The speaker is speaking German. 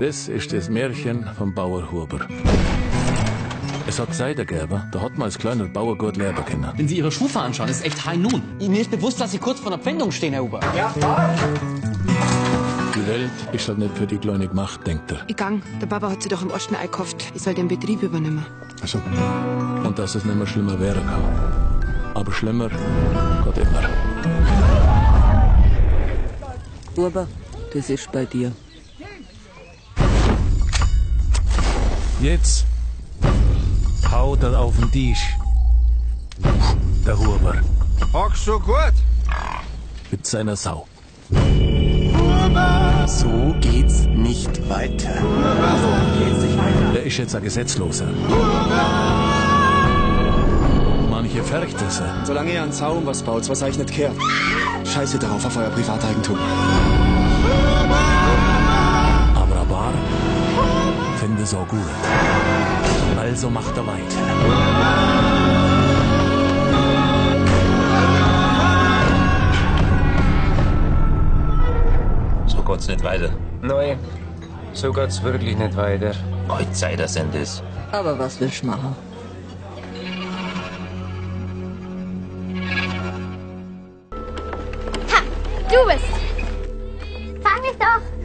Das ist das Märchen vom Bauer Huber. Es hat Seide gegeben, da hat man als kleiner Bauer gut leben können. Wenn Sie Ihre Schuhe anschauen, ist echt high nun. Mir ist bewusst, dass Sie kurz vor der Pfändung stehen, Herr Huber. Ja. Die Welt ist halt nicht für die Kleine gemacht, denkt er. Ich gang. Der Papa hat sie doch im Osten eingekauft. Ich soll den Betrieb übernehmen. Ach so. Und dass es nicht mehr schlimmer wäre. Kann. Aber schlimmer Gott immer. Huber, das ist bei dir. Jetzt haut er auf den Tisch. Der Huber hockst du gut? mit seiner Sau. So geht's nicht weiter. Der ist jetzt ein Gesetzloser. Manche färcht es. Solange ihr an Zaun was baut, was euch nicht kehrt. Scheiße drauf auf euer Privateigentum. Aber ein Bar finde so gut. Also macht er weiter. So geht's nicht weiter. Nein, so geht's wirklich nicht weiter. Heute Zeiter sind es. Aber was willst du machen? Du bist. Fang mich doch.